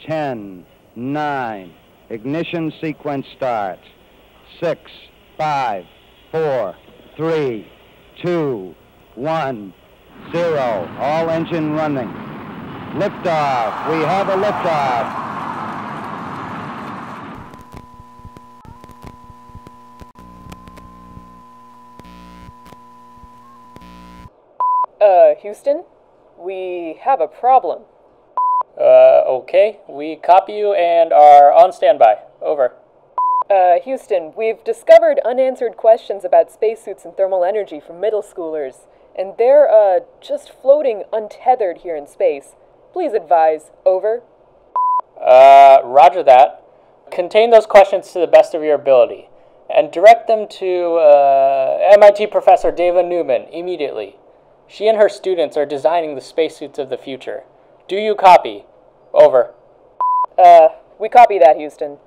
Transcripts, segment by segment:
10, 9, ignition sequence start. 6, 5, 4, 3, 2, 1, 0. All engine running. Liftoff. We have a liftoff. Uh, Houston, we have a problem. Uh, okay. We copy you and are on standby. Over. Uh, Houston, we've discovered unanswered questions about spacesuits and thermal energy from middle schoolers, and they're, uh, just floating untethered here in space. Please advise. Over. Uh, roger that. Contain those questions to the best of your ability and direct them to uh, MIT professor Dava Newman immediately. She and her students are designing the spacesuits of the future. Do you copy? Over. Uh, we copy that, Houston.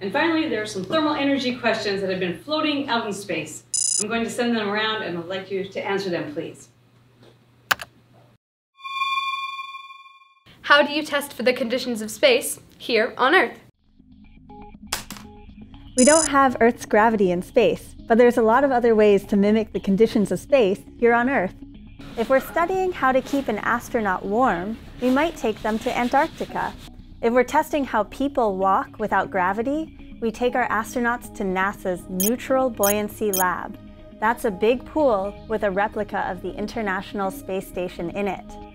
And finally, there are some thermal energy questions that have been floating out in space. I'm going to send them around and I'd like you to answer them, please. How do you test for the conditions of space here on Earth? We don't have Earth's gravity in space, but there's a lot of other ways to mimic the conditions of space here on Earth. If we're studying how to keep an astronaut warm, we might take them to Antarctica. If we're testing how people walk without gravity, we take our astronauts to NASA's Neutral Buoyancy Lab. That's a big pool with a replica of the International Space Station in it.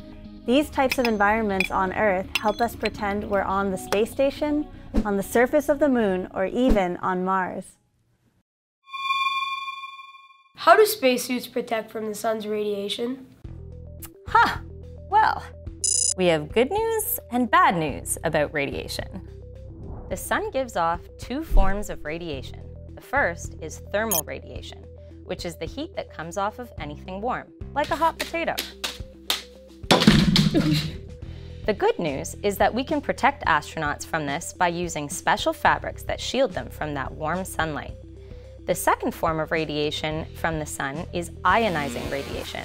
These types of environments on Earth help us pretend we're on the space station, on the surface of the moon, or even on Mars. How do spacesuits protect from the sun's radiation? Huh. Well, we have good news and bad news about radiation. The sun gives off two forms of radiation. The first is thermal radiation, which is the heat that comes off of anything warm, like a hot potato. The good news is that we can protect astronauts from this by using special fabrics that shield them from that warm sunlight. The second form of radiation from the sun is ionizing radiation.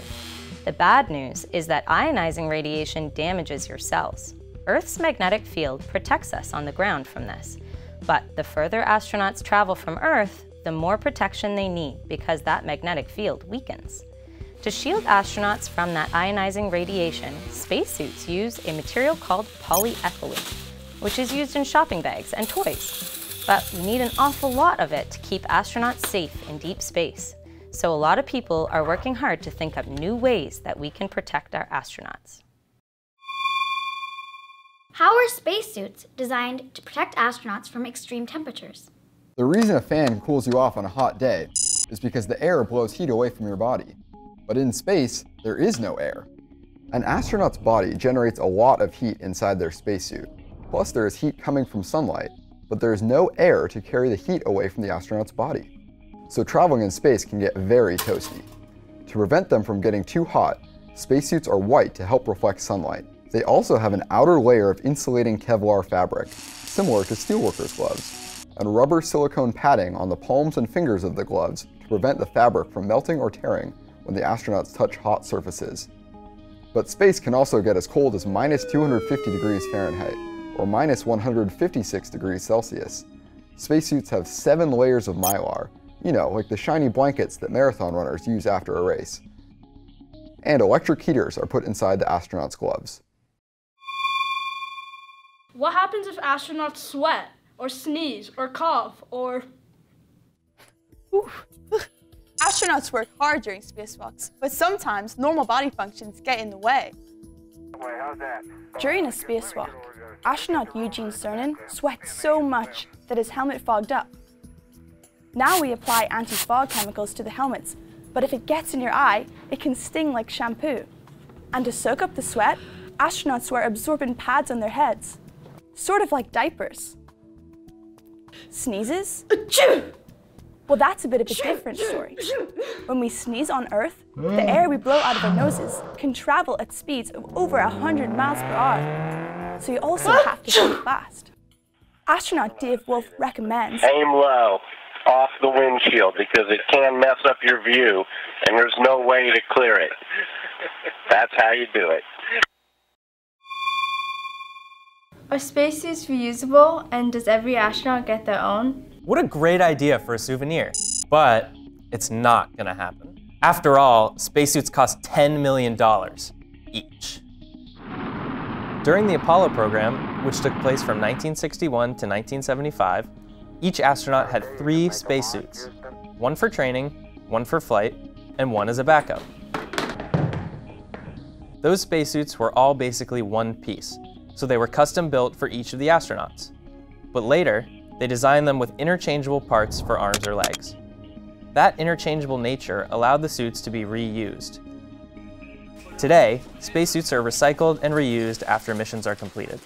The bad news is that ionizing radiation damages your cells. Earth's magnetic field protects us on the ground from this, but the further astronauts travel from Earth, the more protection they need because that magnetic field weakens. To shield astronauts from that ionizing radiation, spacesuits use a material called polyethylene, which is used in shopping bags and toys. But we need an awful lot of it to keep astronauts safe in deep space. So a lot of people are working hard to think up new ways that we can protect our astronauts. How are spacesuits designed to protect astronauts from extreme temperatures? The reason a fan cools you off on a hot day is because the air blows heat away from your body. But in space, there is no air. An astronaut's body generates a lot of heat inside their spacesuit. Plus, there is heat coming from sunlight, but there is no air to carry the heat away from the astronaut's body. So traveling in space can get very toasty. To prevent them from getting too hot, spacesuits are white to help reflect sunlight. They also have an outer layer of insulating Kevlar fabric, similar to steelworkers' gloves, and rubber silicone padding on the palms and fingers of the gloves to prevent the fabric from melting or tearing when the astronauts touch hot surfaces. But space can also get as cold as minus 250 degrees Fahrenheit, or minus 156 degrees Celsius. Spacesuits have seven layers of mylar, you know, like the shiny blankets that marathon runners use after a race. And electric heaters are put inside the astronauts' gloves. What happens if astronauts sweat, or sneeze, or cough, or. Astronauts work hard during spacewalks, but sometimes normal body functions get in the way. During a spacewalk, astronaut Eugene Cernan sweat so much that his helmet fogged up. Now we apply anti-fog chemicals to the helmets, but if it gets in your eye, it can sting like shampoo. And to soak up the sweat, astronauts wear absorbent pads on their heads, sort of like diapers. Sneezes? Well, that's a bit of a different story. When we sneeze on Earth, the mm. air we blow out of our noses can travel at speeds of over 100 miles per hour. So you also have to think fast. Astronaut Dave Wolf recommends Aim low. off the windshield because it can mess up your view, and there's no way to clear it. That's how you do it. Are spacesuits reusable, and does every astronaut get their own? What a great idea for a souvenir. But it's not gonna happen. After all, spacesuits cost $10 million each. During the Apollo program, which took place from 1961 to 1975, each astronaut had three spacesuits, one for training, one for flight, and one as a backup. Those spacesuits were all basically one piece, so they were custom built for each of the astronauts. But later, they designed them with interchangeable parts for arms or legs. That interchangeable nature allowed the suits to be reused. Today, spacesuits are recycled and reused after missions are completed.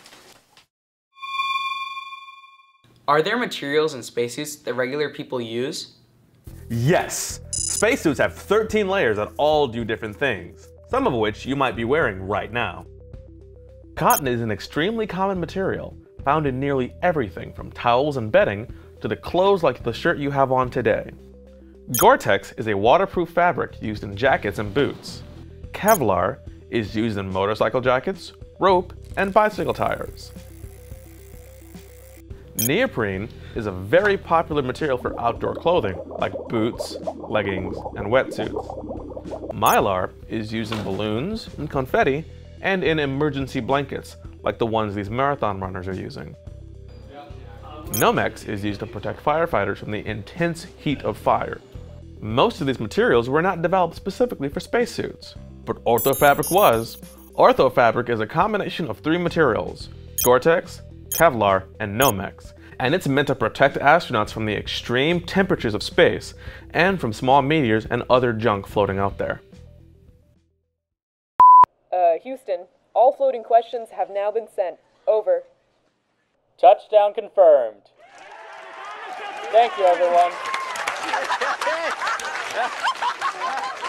Are there materials in spacesuits that regular people use? Yes. Spacesuits have 13 layers that all do different things, some of which you might be wearing right now. Cotton is an extremely common material, found in nearly everything from towels and bedding to the clothes like the shirt you have on today. Gore-Tex is a waterproof fabric used in jackets and boots. Kevlar is used in motorcycle jackets, rope, and bicycle tires. Neoprene is a very popular material for outdoor clothing, like boots, leggings, and wetsuits. Mylar is used in balloons and confetti, and in emergency blankets, like the ones these marathon runners are using. Nomex is used to protect firefighters from the intense heat of fire. Most of these materials were not developed specifically for spacesuits, but orthofabric was. Orthofabric is a combination of three materials, Gore-Tex, Kevlar, and Nomex, and it's meant to protect astronauts from the extreme temperatures of space and from small meteors and other junk floating out there. Houston, all floating questions have now been sent. Over. Touchdown confirmed. Thank you, everyone.